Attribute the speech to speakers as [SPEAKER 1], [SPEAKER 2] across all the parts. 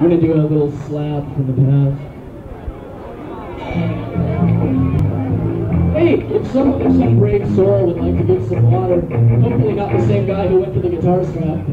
[SPEAKER 1] We're gonna do a little slap from the past. Hey, if some if some brave Sora would like to get some water, hopefully not the same guy who went for the guitar strap.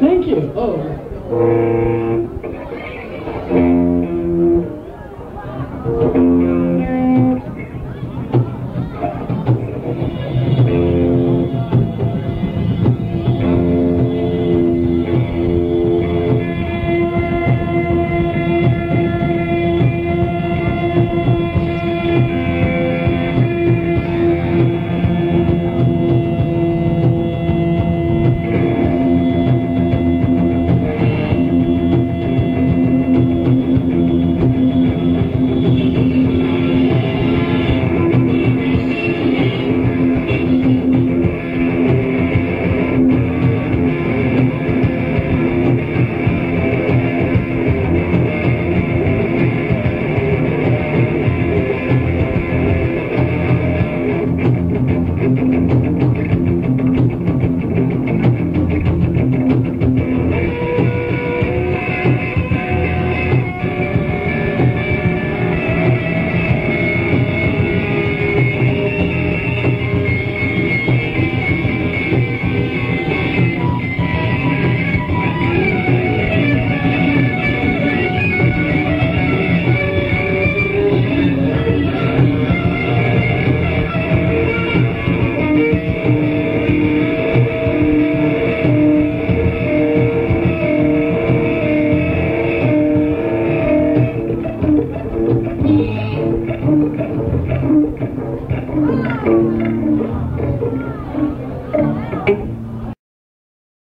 [SPEAKER 1] Thank you. Oh.